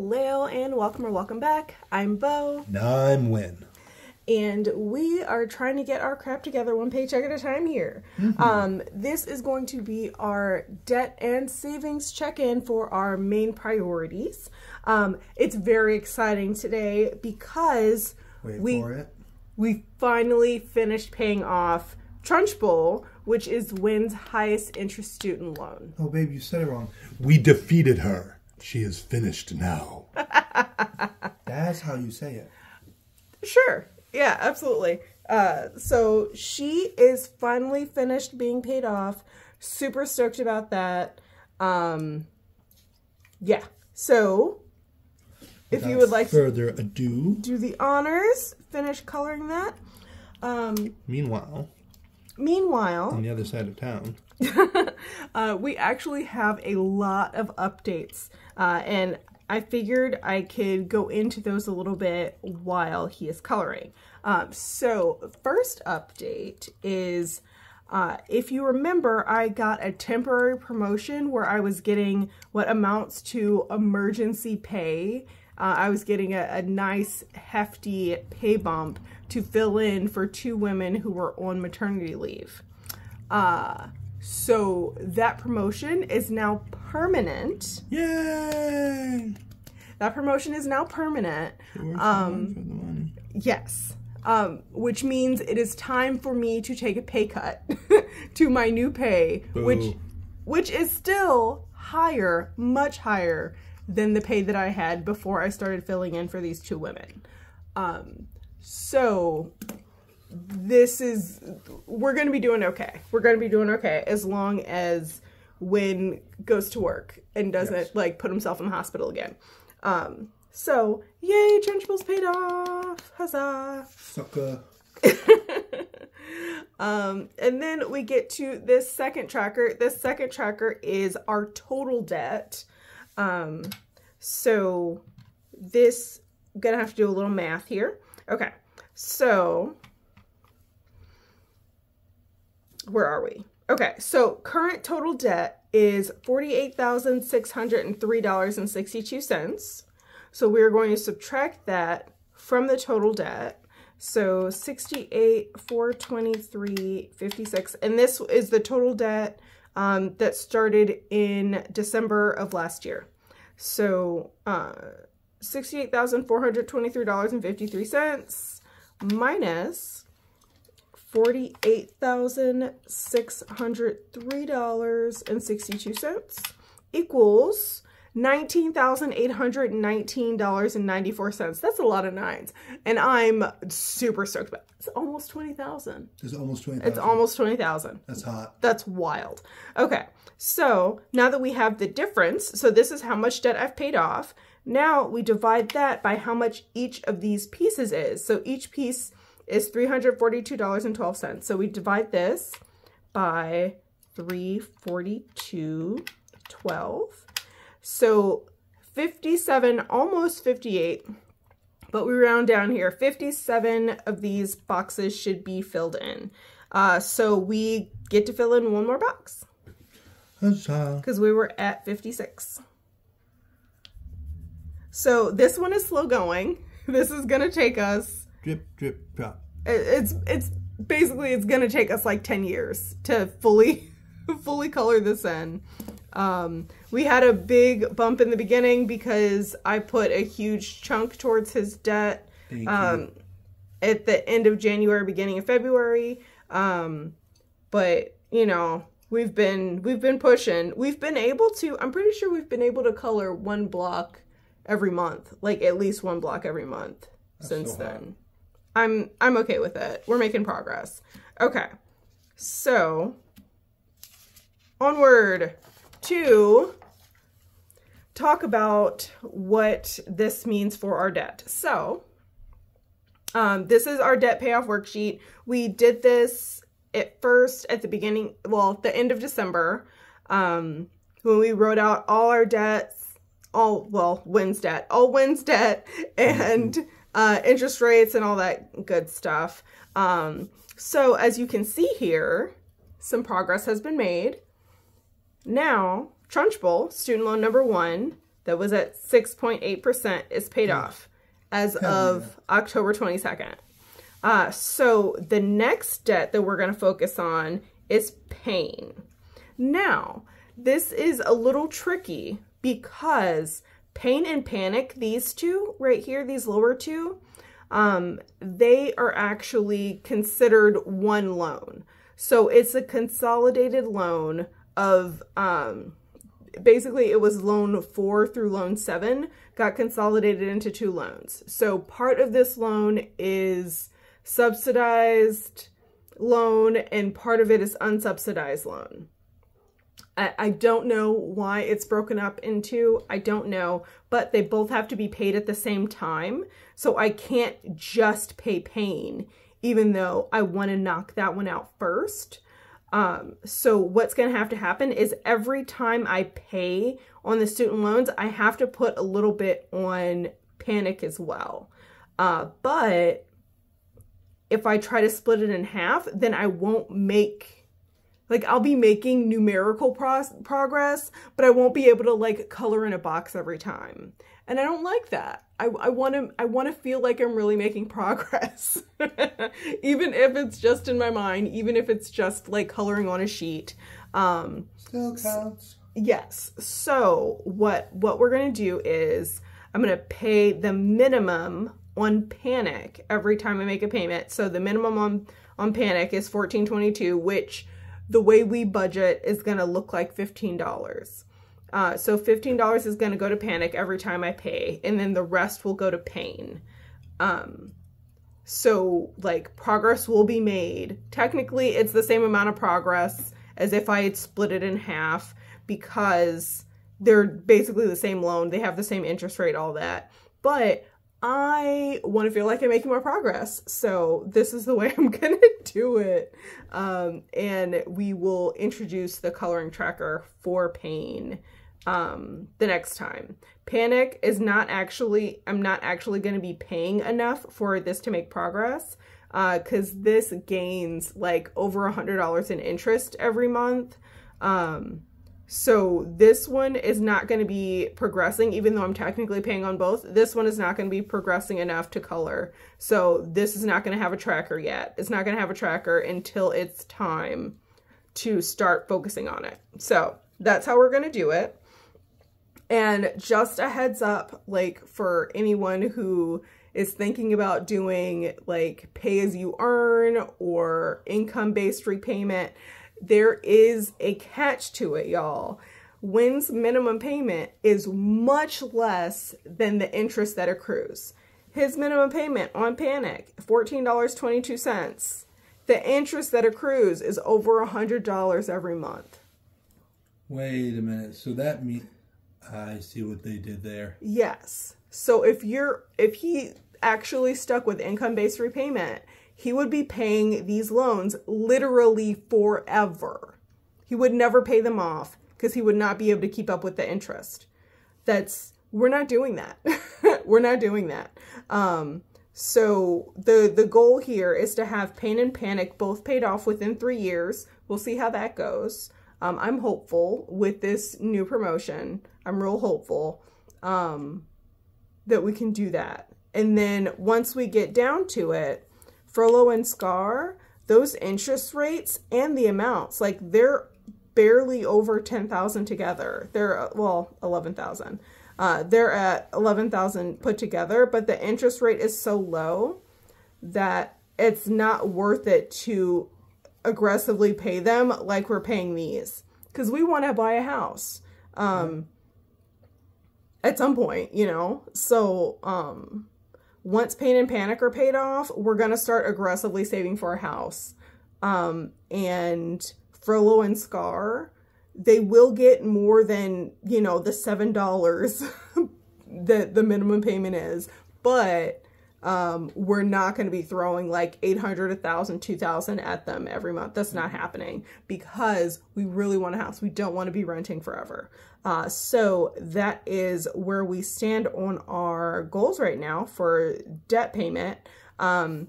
Hello and welcome or welcome back. I'm Bo. And I'm Win. And we are trying to get our crap together one paycheck at a time here. Mm-hmm. Um, this is going to be our debt and savings check in for our main priorities. Um, it's very exciting today because Wait we, for it. we finally finished paying off Trunchbull, which is Win's highest interest student loan. Oh, babe, you said it wrong. We defeated her. She is finished now. That's how you say it. Sure. Yeah, absolutely. Uh, so she is finally finished being paid off. Super stoked about that. Um, yeah. So if Without you would like further ado, do the honors, finish coloring that. Um, meanwhile, meanwhile, on the other side of town, uh, we actually have a lot of updates, uh, and I figured I could go into those a little bit while he is coloring. Um, so, first update is uh, if you remember, I got a temporary promotion where I was getting what amounts to emergency pay. Uh, I was getting a, a nice hefty pay bump to fill in for two women who were on maternity leave. Uh, so that promotion is now permanent. Yay! That promotion is now permanent. Um, yes. Um, which means it is time for me to take a pay cut to my new pay, Boo. which which is still higher, much higher than the pay that I had before I started filling in for these two women. Um, so this is we're going to be doing okay. We're going to be doing okay as long as Win goes to work and doesn't yes. like put himself in the hospital again. Um, so yay, Trunchbull's paid off! Huzzah! Sucker. um, and then we get to this second tracker. This second tracker is our total debt. Um, so this I'm gonna have to do a little math here. Okay, so where are we? Okay, so current total debt is $48,603.62. So we're going to subtract that from the total debt. So 68, 423, 56. And this is the total debt um, that started in December of last year. So uh, $68,423.53 minus $48,603.62 equals $19,819.94. That's a lot of nines. And I'm super stoked about it. It's almost 20,000. It's almost 20,000. It's almost 20,000. That's hot. That's wild. Okay. So now that we have the difference, so this is how much debt I've paid off. Now we divide that by how much each of these pieces is. So each piece is $342.12. So we divide this by 342.12. So 57, almost 58, but we round down here. 57 of these boxes should be filled in. Uh, so we get to fill in one more box. Because we were at 56. So this one is slow going. This is going to take us drip, drip, drop. It's it's basically it's gonna take us like 10 years to fully fully color this in. Um, we had a big bump in the beginning because I put a huge chunk towards his debt um, at the end of January, beginning of February. Um, but you know, we've been we've been pushing. We've been able to. I'm pretty sure we've been able to color one block every month, like at least one block every month That's since so then. I'm I'm okay with it. We're making progress. Okay. So onward to talk about what this means for our debt. So um, this is our debt payoff worksheet. We did this at first at the beginning, well, the end of December, um, when we wrote out all our debts, all, well, wins debt, all wins debt, and uh, interest rates and all that good stuff. Um, so as you can see here, some progress has been made. Now, Trunchbull, student loan number one, that was at 6.8% is paid off as of October 22nd. Uh, so the next debt that we're going to focus on is pain. Now, this is a little tricky because pain and panic, these two right here, these lower two, um, they are actually considered one loan. So it's a consolidated loan of um, basically it was loan four through loan seven got consolidated into two loans. So part of this loan is subsidized loan and part of it is unsubsidized loan. I, don't know why it's broken up into, I don't know, but they both have to be paid at the same time. So I can't just pay pain, even though I want to knock that one out first. Um, so what's going to have to happen is every time I pay on the student loans, I have to put a little bit on panic as well. Uh, but if I try to split it in half, then I won't make, like I'll be making numerical pro progress, but I won't be able to like color in a box every time. And I don't like that. I, I want to I want to feel like I'm really making progress, even if it's just in my mind, even if it's just like coloring on a sheet. Um, Still counts. Yes. So what what we're gonna do is I'm gonna pay the minimum on Panic every time I make a payment. So the minimum on on Panic is 14.22, which the way we budget is gonna look like fifteen dollars. Uh, so $15 is going to go to panic every time I pay, and then the rest will go to pain. Um, so, like, progress will be made. Technically, it's the same amount of progress as if I had split it in half because they're basically the same loan. They have the same interest rate, all that. But I want to feel like I'm making more progress. So this is the way I'm going to do it. Um, and we will introduce the coloring tracker for pain um, the next time. Panic is not actually, I'm not actually going to be paying enough for this to make progress because uh, this gains like over a $100 in interest every month. Um, so this one is not going to be progressing, even though I'm technically paying on both. This one is not going to be progressing enough to color. So this is not going to have a tracker yet. It's not going to have a tracker until it's time to start focusing on it. So that's how we're going to do it. And just a heads up, like for anyone who is thinking about doing like pay as you earn or income based repayment, there is a catch to it, y'all. WIN's minimum payment is much less than the interest that accrues. His minimum payment on Panic, $14.22. The interest that accrues is over $100 every month. Wait a minute. So that means I see what they did there. Yes. So if you're if he actually stuck with income-based repayment, he would be paying these loans literally forever. He would never pay them off because he would not be able to keep up with the interest. That's we're not doing that. we're not doing that. Um, so the the goal here is to have pain and panic both paid off within three years. We'll see how that goes. Um, I'm hopeful with this new promotion. I'm real hopeful um, that we can do that. And then once we get down to it, furlough and scar, those interest rates and the amounts, like they're barely over 10,000 together. They're, uh, well, 11,000. Uh, they're at 11,000 put together, but the interest rate is so low that it's not worth it to aggressively pay them like we're paying these because we want to buy a house um, at some point, you know. So um, once Pain and Panic are paid off, we're going to start aggressively saving for a house. Um, and Furlough and Scar, they will get more than, you know, the $7 that the minimum payment is. But um, we're not going to be throwing like 800, 1000, 2000 at them every month. That's not happening because we really want a house. We don't want to be renting forever. Uh, so that is where we stand on our goals right now for debt payment. Um,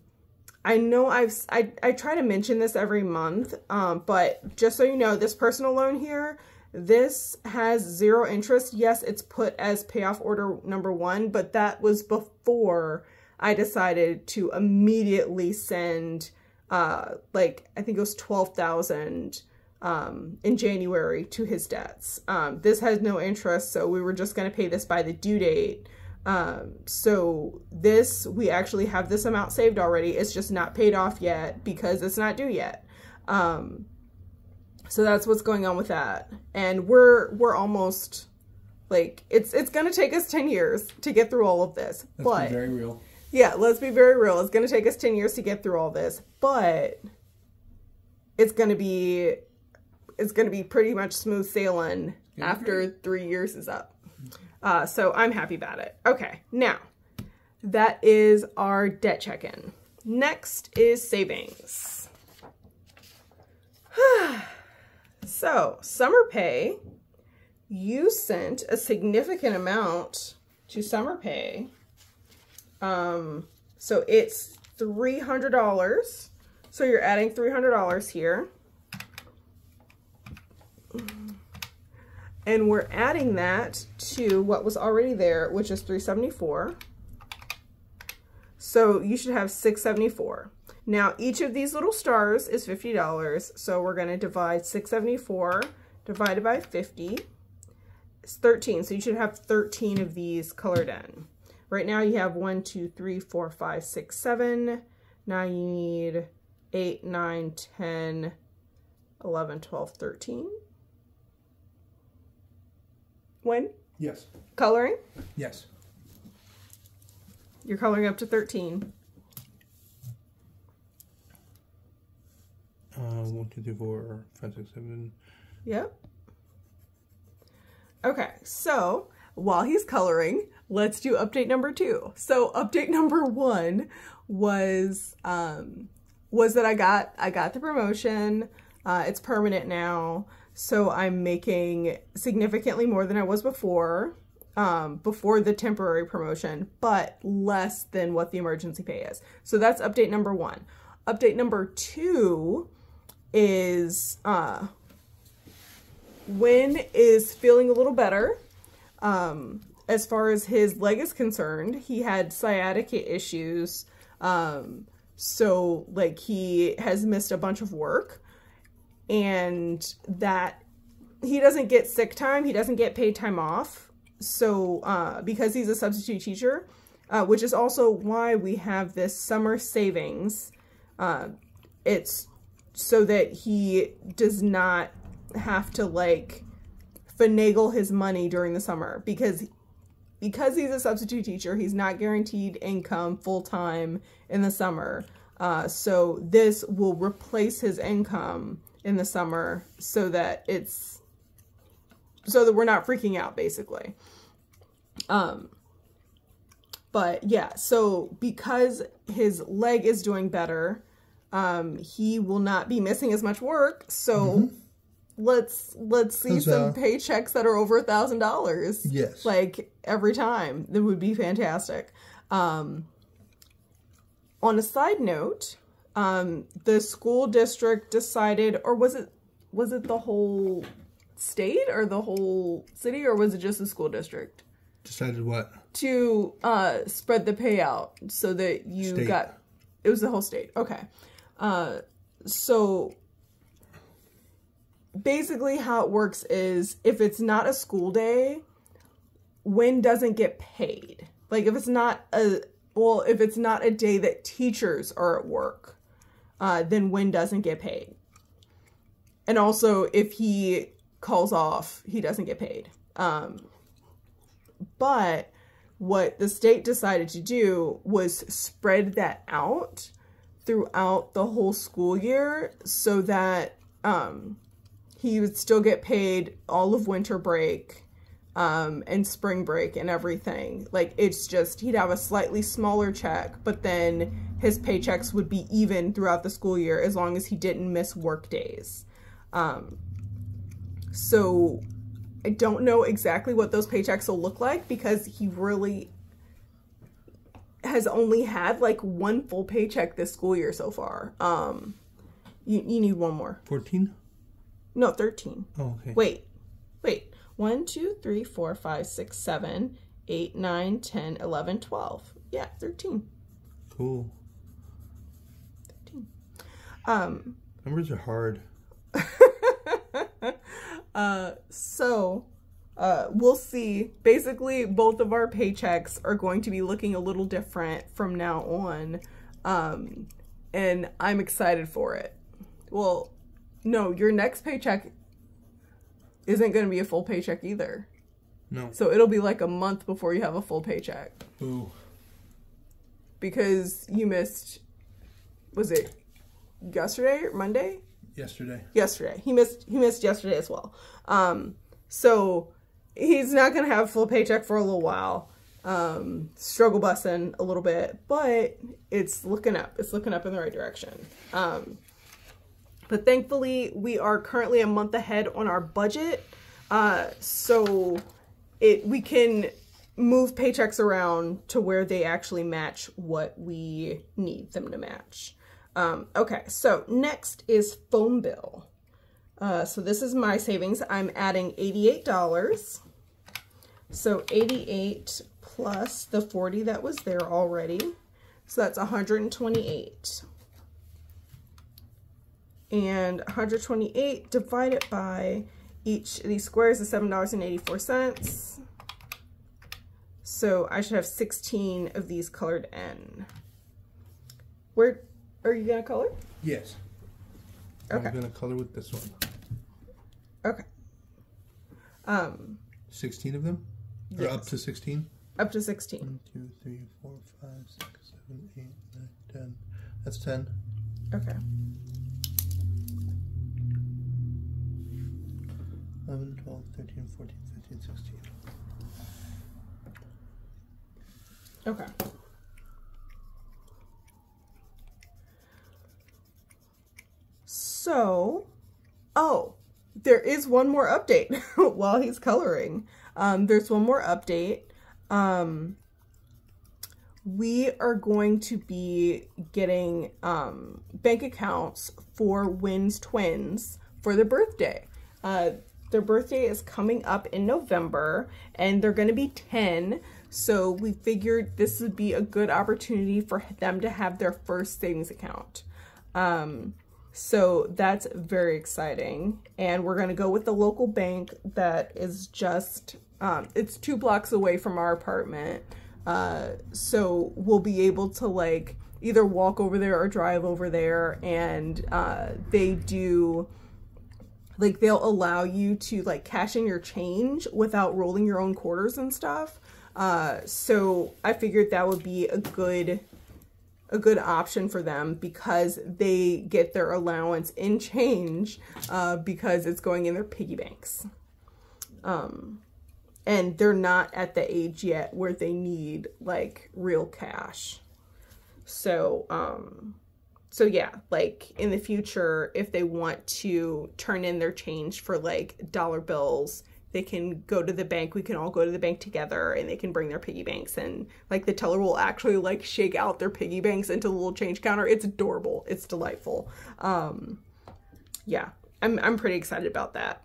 I know I've, I, I try to mention this every month, um, but just so you know, this personal loan here, This has zero interest. Yes, it's put as payoff order number one, but that was before I decided to immediately send, uh, like, I think it was 12,000 um, in January to his debts. Um, this has no interest, so we were just going to pay this by the due date. Um, so this, we actually have this amount saved already. It's just not paid off yet because it's not due yet. Um, so that's what's going on with that. And we're, we're almost like, it's, it's going to take us 10 years to get through all of this, Let's but very real. Yeah, let's be very real. It's going to take us 10 years to get through all this, but it's going to be it's going to be pretty much smooth sailing after 3 years is up. Uh, so I'm happy about it. Okay. Now, that is our debt check-in. Next is savings. so, summer pay, you sent a significant amount to summer pay. Um, so it's $300. So you're adding $300 here. And we're adding that to what was already there, which is 374. So you should have 674. Now each of these little stars is $50. So we're gonna divide 674 divided by 50. It's 13, so you should have 13 of these colored in. Right now you have one, two, three, four, five, six, seven. Now you need 8, 9, 10, 11, 12, 13. When? Yes. Coloring? Yes. You're coloring up to 13. Uh, one, two, three, four, five, six, seven. Yep. Okay, so while he's coloring, let's do update number two. So update number one was um, was that I got I got the promotion. Uh, it's permanent now, so I'm making significantly more than I was before. Um, before the temporary promotion, but less than what the emergency pay is. So that's update number one. Update number two is uh, Win is feeling a little better. Um, as far as his leg is concerned, he had sciatica issues. Um, so, like, he has missed a bunch of work. And that he doesn't get sick time, he doesn't get paid time off. So, uh, because he's a substitute teacher, uh, which is also why we have this summer savings. Uh, it's so that he does not have to like finagle his money during the summer because because he's a substitute teacher he's not guaranteed income full time in the summer. Uh, so this will replace his income in the summer so that it's so that we're not freaking out basically. Um but yeah so because his leg is doing better um he will not be missing as much work so let's let's see some paychecks that are over a thousand dollars Yes. like every time that would be fantastic um on a side note um the school district decided or was it was it the whole state or the whole city or was it just the school district Decided what? to uh spread the payout so that you State. got it was the whole state okay uh so basically how it works is if it's not a school day Win doesn't get paid. Like if it's not a well if it's not a day that teachers are at work uh then Win doesn't get paid. And also if he calls off he doesn't get paid. Um but what the state decided to do was spread that out throughout the whole school year so that um, he would still get paid all of winter break um, and spring break and everything. Like it's just he'd have a slightly smaller check, but then his paychecks would be even throughout the school year as long as he didn't miss work days. Um, so I don't know exactly what those paychecks will look like because he really has only had like one full paycheck this school year so far. Um, you, you need one more. 14? No, 13. Oh, okay. Wait, wait, 1, 2, 3, 4, 5, 6, 7, 8, 9, 10, 11, 12. Yeah, 13. Cool. 13. Um, Numbers are hard. uh, so, uh, we'll see. Basically, both of our paychecks are going to be looking a little different from now on. Um, and I'm excited for it. Well, no, your next paycheck isn't going to be a full paycheck either. No. So it'll be like a month before you have a full paycheck Ooh. because you missed. Was it yesterday or Monday? Yesterday. Yesterday. He missed. He missed yesterday as well. Um, so he's not gonna have a full paycheck for a little while. Um, struggle bussing a little bit, but it's looking up. It's looking up in the right direction. Um, but thankfully, we are currently a month ahead on our budget. Uh, so it we can move paychecks around to where they actually match what we need them to match. Um, okay, so next is phone bill. Uh, so this is my savings. I'm adding $88. So 88 plus the 40 that was there already. So that's 128 and 128 divided by each of these squares is $7.84. So I should have 16 of these colored in. Where are you gonna color? Yes. Okay. I'm gonna color with this one. Okay. Um, 16 of them? Or Yes. up to 16? up to 16. 1, 2, 3, 4, 5, 6, 7, 8, 9, 10. That's 10. Okay. 11, 12, 13, 14, 15, 16. Okay. So, oh, there is one more update while he's coloring. Um, there's one more update. Um, we are going to be getting um, bank accounts for Win's twins for their birthday. Uh, their birthday is coming up in November and they're going to be 10. So we figured this would be a good opportunity for them to have their first savings account. Um, so that's very exciting. And we're going to go with the local bank that is just, um, it's two blocks away from our apartment. Uh, so we'll be able to like either walk over there or drive over there. And uh, they do, like, they'll allow you to like cash in your change without rolling your own quarters and stuff. Uh, so I figured that would be a good a good option for them because they get their allowance in change uh, because it's going in their piggy banks. Um, and they're not at the age yet where they need like real cash. So, um, so yeah, like in the future, if they want to turn in their change for like dollar bills, they can go to the bank. We can all go to the bank together and they can bring their piggy banks and like the teller will actually like shake out their piggy banks into the little change counter. It's adorable. It's delightful. Um, yeah, I'm, I'm pretty excited about that.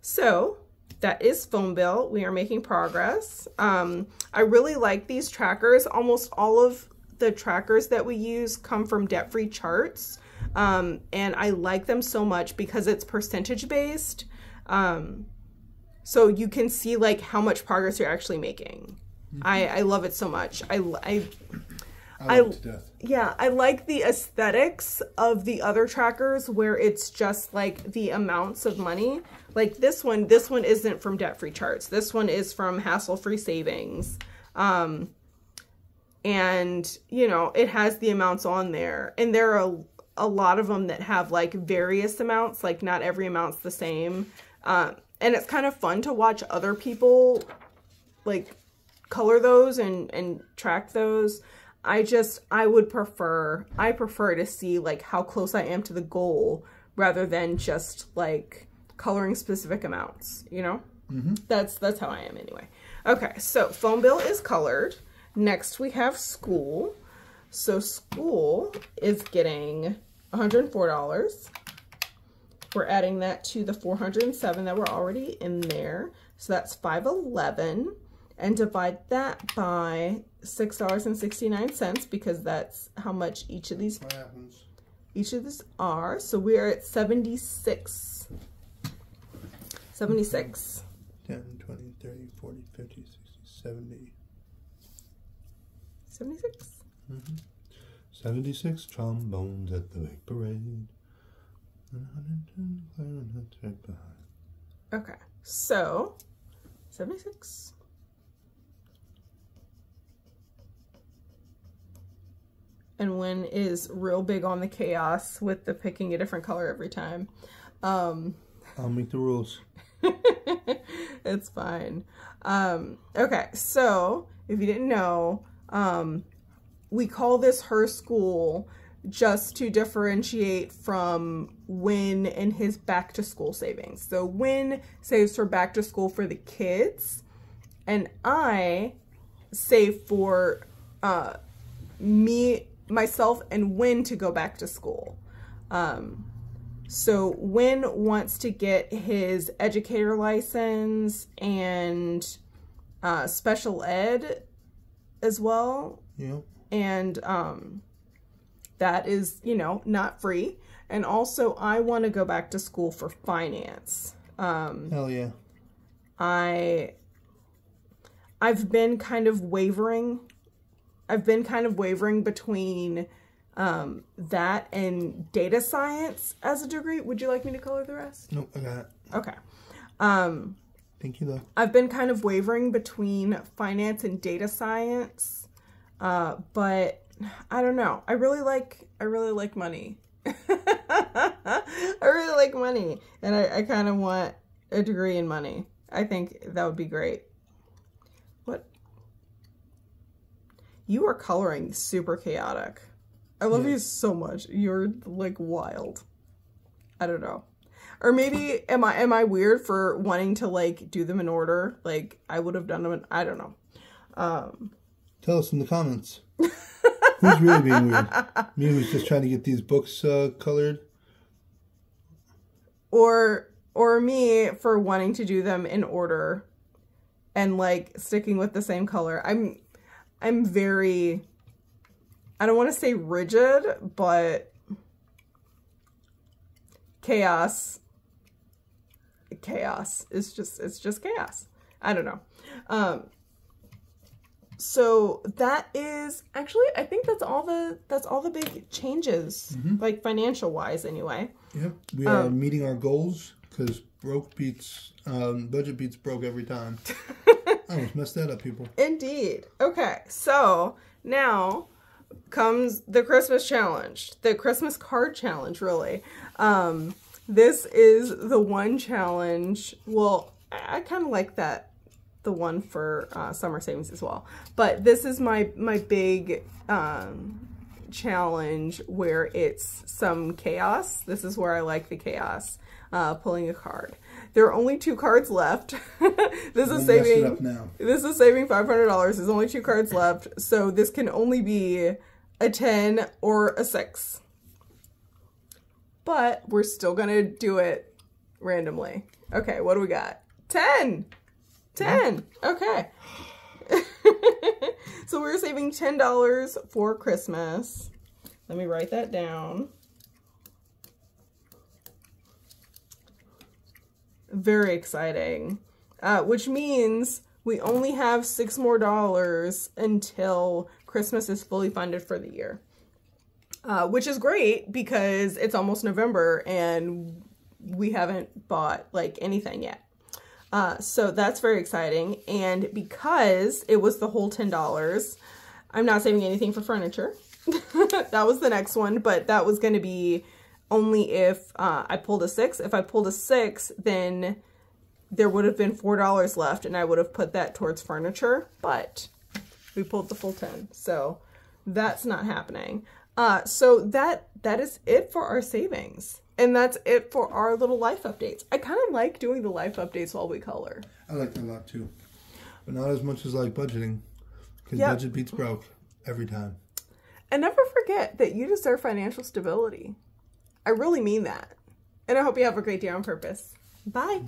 So that is phone bill. We are making progress. Um, I really like these trackers. Almost all of the trackers that we use come from debt free charts. Um, and I like them so much because it's percentage based. Um, so you can see like how much progress you're actually making. Mm-hmm. I, I love it so much. I, I, I love it yeah, I like the aesthetics of the other trackers where it's just like the amounts of money. Like this one, this one isn't from Debt Free Charts. This one is from Hassle Free Savings. Um, and, you know, it has the amounts on there. And there are a, a lot of them that have like various amounts, like not every amount's the same. Um, and it's kind of fun to watch other people like color those and, and track those. I just I would prefer I prefer to see like how close I am to the goal rather than just like coloring specific amounts, you know? Mm-hmm. That's that's how I am anyway. Okay, so phone bill is colored. Next we have school. So school is getting $104. we're adding that to the 407 that were already in there. So that's 511 and divide that by $6.69 because that's how much each of these each of these are. So we're at 76. 76. 10, 20, 30, 40, 50, 60, 70. 76? Mm -hmm. 76 trombones at the big parade. 110 clarinets right behind. Okay, so 76. And Win is real big on the chaos with the picking a different color every time. Um, I'll make the rules. it's fine. Um, okay, so if you didn't know, um, we call this her school just to differentiate from Win and his back to school savings. So Win saves for back to school for the kids, and I save for uh, me, myself, and Win to go back to school. Um, so Win wants to get his educator license and uh, special ed as well. Yep. And um, that is, you know, not free. And also, I want to go back to school for finance. Um, Hell yeah. I I've been kind of wavering. I've been kind of wavering between um, that and data science as a degree. Would you like me to color the rest? Nope, I got it. Okay. Um, Thank you, though. I've been kind of wavering between finance and data science, uh, but I don't know. I really like I really like money. I really like money, and I, I kind of want a degree in money. I think that would be great. What? You are coloring super chaotic. I love yeah. you so much. You're like wild. I don't know. Or maybe am I am I weird for wanting to like do them in order? Like I would have done them in I don't know. Um Tell us in the comments. who's really being weird? Me who's just trying to get these books uh, colored? Or or me for wanting to do them in order and like sticking with the same color. I'm I'm very I don't want to say rigid, but chaos. Chaos. It's just it's just chaos. I don't know. Um so that is actually I think that's all the that's all the big changes, mm-hmm. like financial wise anyway. Yep. We are um, meeting our goals because broke beats um, budget beats broke every time. I almost messed that up, people. Indeed. Okay, so now comes the Christmas challenge, the Christmas card challenge, really. Um, this is the one challenge. Well, I, kind of like that, the one for uh, summer savings as well. But this is my my big um, challenge where it's some chaos. This is where I like the chaos. Uh, pulling a card. There are only two cards left. this is saving. This is saving five hundred dollars. There's only two cards left, so this can only be a 10, or a 6. But we're still to do it randomly. Okay, what do we got? 10! 10! Okay. so we're saving $10 for Christmas. Let me write that down. Very exciting. Uh, which means we only have six more dollars until Christmas is fully funded for the year. Uh, which is great because it's almost November and we haven't bought like anything yet. Uh, so that's very exciting. And because it was the whole $10, I'm not saving anything for furniture. that was the next one, but that was going to be only if uh, I pulled a six. If I pulled a six, then there would have been $4 left and I would have put that towards furniture. But we pulled the full 10. So that's not happening. Uh, so that that is it for our savings. And that's it for our little life updates. I kind of like doing the life updates while we color. I like that a lot too. But not as much as like budgeting. Because yep. budget beats broke every time. And never forget that you deserve financial stability. I really mean that. And I hope you have a great day on purpose. Bye.